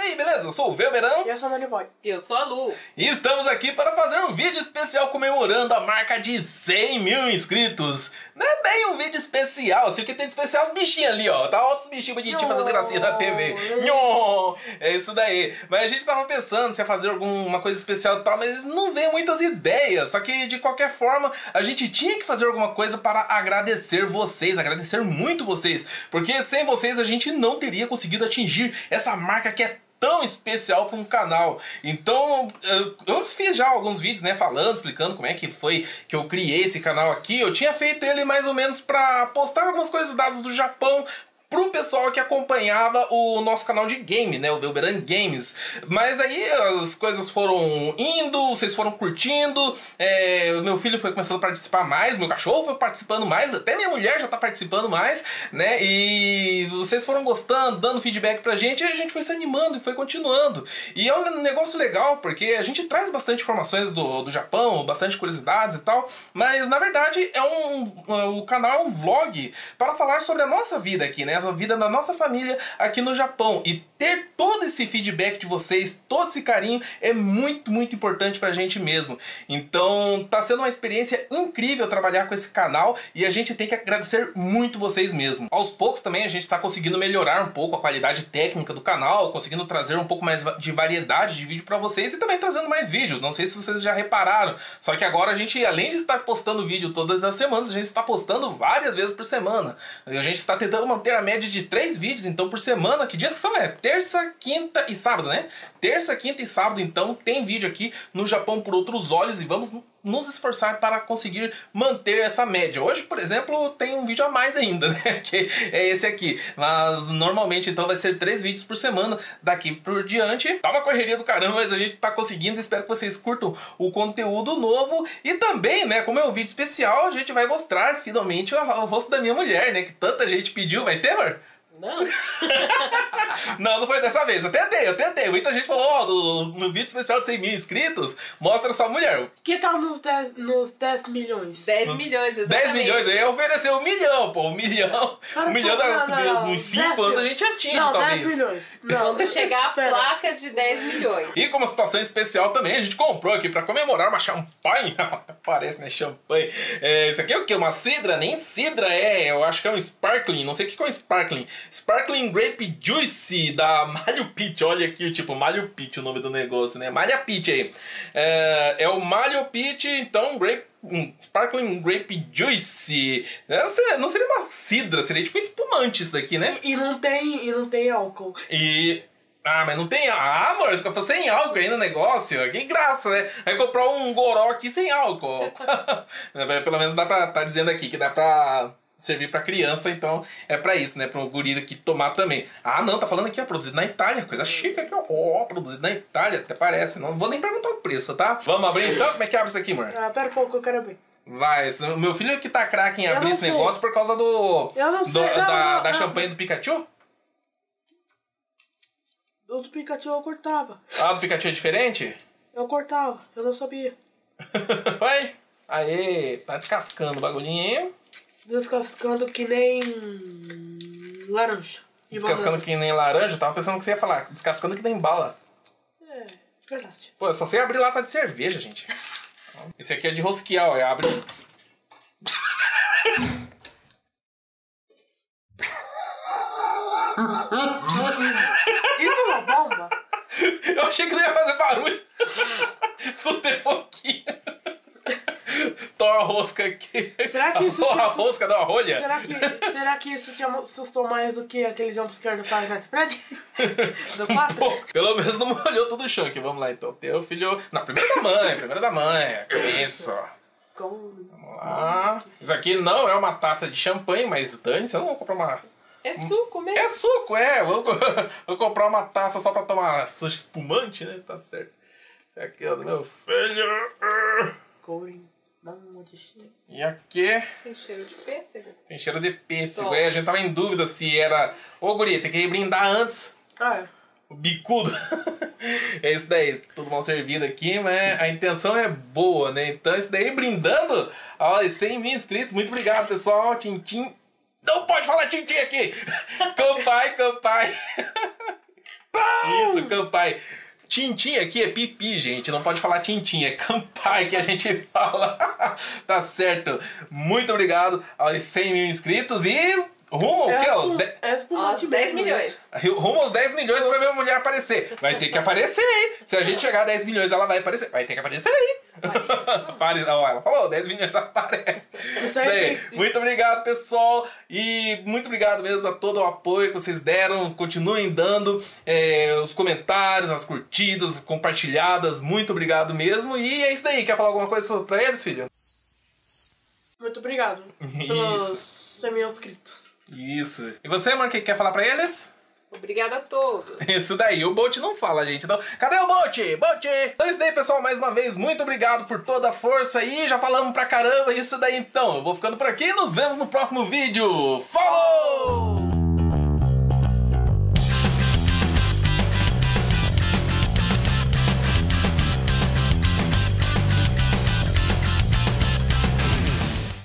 E aí, beleza? Eu sou o Velberão. E eu sou o Moneyboy. E eu sou a Lu. E estamos aqui para fazer um vídeo especial comemorando a marca de 100 mil inscritos. Não é bem um vídeo especial, assim, o que tem de especial os bichinhos ali, ó. Tá outros bichinhos bonitinhos fazendo gracinha na TV. Nhô! É isso daí. Mas a gente tava pensando se ia fazer alguma coisa especial e tal, mas não veio muitas ideias. Só que, de qualquer forma, a gente tinha que fazer alguma coisa para agradecer vocês, agradecer muito vocês. Porque sem vocês a gente não teria conseguido atingir essa marca que é tão especial para um canal. Então, eu fiz já alguns vídeos, né, falando, explicando como é que foi que eu criei esse canal aqui. Eu tinha feito ele mais ou menos para postar algumas coisas dadas do Japão, pro pessoal que acompanhava o nosso canal de game, né, o Velberan Games. Mas aí as coisas foram indo, vocês foram curtindo, é, meu filho foi começando a participar mais, meu cachorro foi participando mais, até minha mulher já tá participando mais, né, e vocês foram gostando, dando feedback pra gente, e a gente foi se animando e foi continuando. E é um negócio legal, porque a gente traz bastante informações do, do Japão, bastante curiosidades e tal, mas na verdade é um, o canal é um vlog para falar sobre a nossa vida aqui, né, a vida da nossa família aqui no Japão. E ter todo esse feedback de vocês, todo esse carinho, é muito, muito importante pra gente mesmo. Então, tá sendo uma experiência incrível trabalhar com esse canal e a gente tem que agradecer muito vocês mesmo. Aos poucos também a gente tá conseguindo melhorar um pouco a qualidade técnica do canal, conseguindo trazer um pouco mais de variedade de vídeo para vocês e também trazendo mais vídeos. Não sei se vocês já repararam, só que agora a gente, além de estar postando vídeo todas as semanas, a gente está postando várias vezes por semana. A gente está tentando manter a média de três vídeos, então, por semana. Que dias são? É terça, quinta e sábado, né? Terça, quinta e sábado, então, tem vídeo aqui no Japão por Outros Olhos e vamos nos esforçar para conseguir manter essa média. Hoje, por exemplo, tem um vídeo a mais ainda, né? Que é esse aqui. Mas normalmente então vai ser três vídeos por semana daqui por diante. Tá uma correria do caramba, mas a gente tá conseguindo. Espero que vocês curtam o conteúdo novo. E também, né, como é um vídeo especial, a gente vai mostrar finalmente o, rosto da minha mulher, né? Que tanta gente pediu. Vai ter, amor? Não. não, não foi dessa vez. Eu tentei, eu tentei. Muita gente falou, ó, oh, no, no, vídeo especial de 100 mil inscritos, mostra sua mulher. Que tal nos 10, nos 10 milhões? 10 nos milhões, exatamente. 10 milhões, eu ia oferecer um milhão, pô. Um milhão. Para, um milhão não, da, não, não, uns 5 anos a gente atinge, não, talvez. 10 milhões. Não, Quando chegar a placa de 10 milhões. E como situação especial também, a gente comprou aqui pra comemorar uma champanhe. Parece, né? Champanhe. É, isso aqui é o quê? Uma cidra? Nem cidra é. Eu acho que é um sparkling. Não sei o que é um sparkling. Sparkling Grape Juice da Malho Peach. Olha aqui, tipo, Malho Peach o nome do negócio, né? Malha Peach aí. É, é o Malho Peach, então, Grape um Sparkling Grape Juice. Não seria uma cidra, seria tipo um espumante isso daqui, né? E, e não tem, e não tem álcool. E ah, mas não tem. Ah, amor, você comprou sem álcool aí no negócio? Que graça, né? Vai comprar um goró aqui sem álcool. Pelo menos dá pra. Tá dizendo aqui que dá pra servir para criança, então é para isso, né? Para o guri aqui tomar também. Ah, não, tá falando aqui, ó, produzido na Itália, coisa chique aqui, ó, oh, produzido na Itália, até parece. Não vou nem perguntar o preço, tá? Vamos abrir então? Como é que abre isso aqui, amor? Ah, pera um pouco, eu quero abrir. Vai, meu filho que tá craque em abrir esse sei. negócio por causa do. Eu não sei. Do, não, da, não, da não. champanhe do Pikachu? Do Pikachu eu cortava. Ah, do Pikachu é diferente? Eu cortava, eu não sabia. Vai. Aê, tá descascando o bagulhinho. Descascando que nem laranja. E Descascando que nem laranja? Eu tava pensando que você ia falar. Descascando que nem bala. É, verdade. Pô, só sei abrir lata de cerveja, gente. Esse aqui é de rosquear, ó. É abre. Isso é uma bomba? Eu achei que não ia fazer barulho. Assustei um pouquinho. A rosca aqui. Será que isso a rosca, uma rolha. Será que, será que isso te assustou mais do que aquele jumpscare do Five Nights Freddy's? Do 4? Pô, pelo menos não molhou todo o chão aqui. Vamos lá então. Teu filho. Na primeira da mãe, primeira da mãe. Isso. Vamos lá. Isso aqui não é uma taça de champanhe, mas dane-se, eu não vou comprar uma. É suco mesmo. É suco, é. Vou, vou comprar uma taça só pra tomar espumante, né? Tá certo. Esse aqui é do meu filho. Going. E aqui Tem cheiro de pêssego. tem cheiro de pêssego. É, a gente tava em dúvida se era. Ô, Guri, tem que brindar antes. Ah, é. O bicudo. é isso daí, tudo mal servido aqui, mas a intenção é boa, né? Então, isso daí brindando aos 100 mil inscritos. Muito obrigado, pessoal. Tintim. Não pode falar tintim aqui! Campai, campai! Isso, Campai. Tintim aqui é pipi, gente. Não pode falar tintim, é campai que a gente fala. tá certo. Muito obrigado aos 100 mil inscritos e rumo ao É quê? Aos espum- de- é espumante Aos 10 mesmo, milhões. Rumo aos 10 milhões pra ver a mulher aparecer. Vai ter que aparecer, hein? Se a gente chegar a 10 milhões, ela vai aparecer. Vai ter que aparecer aí. Apare- Ó, ela falou, 10 milhões aparece. Isso aí. Muito obrigado, pessoal. E muito obrigado mesmo a todo o apoio que vocês deram. Continuem dando é, os comentários, as curtidas, compartilhadas. Muito obrigado mesmo. E é isso daí. Quer falar alguma coisa pra eles, filho? Muito obrigado pelos 100 mil inscritos. Isso. E você, mano, o que quer falar pra eles? Obrigada a todos. Isso daí, o Bolt não fala, gente. Então, cadê o Bolt? Bolt! Então, isso daí, pessoal, mais uma vez, muito obrigado por toda a força aí. Já falamos pra caramba isso daí, então. Eu vou ficando por aqui nos vemos no próximo vídeo. Falou!